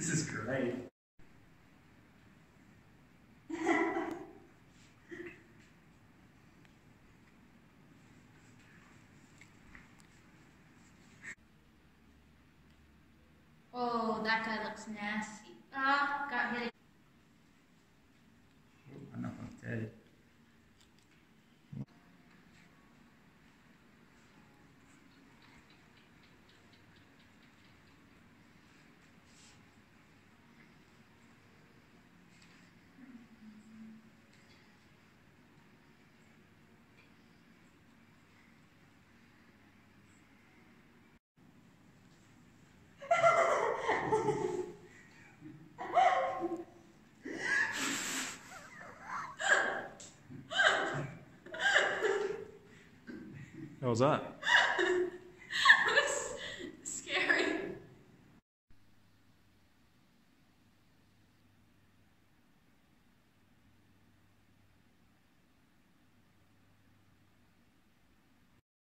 This is great. Oh, that guy looks nasty. Ah, got hit. Enough of Ted. How was that?